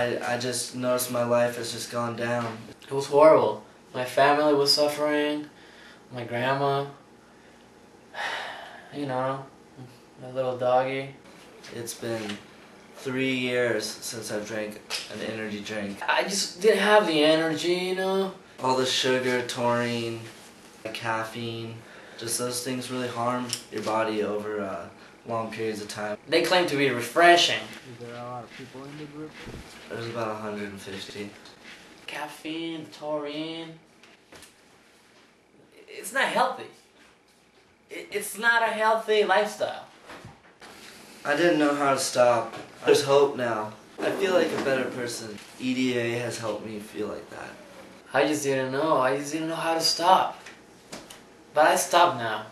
I, I just noticed my life has just gone down. It was horrible. My family was suffering. My grandma. You know, my little doggy. It's been three years since I've drank an energy drink. I just didn't have the energy, you know. All the sugar, taurine, caffeine, just those things really harm your body over uh, long periods of time. They claim to be refreshing. Is there a lot of people in the group? There's about 150. Caffeine, taurine. It's not healthy. It's not a healthy lifestyle. I didn't know how to stop. There's hope now. I feel like a better person. EDA has helped me feel like that. I just didn't know. I just didn't know how to stop. But I stopped now.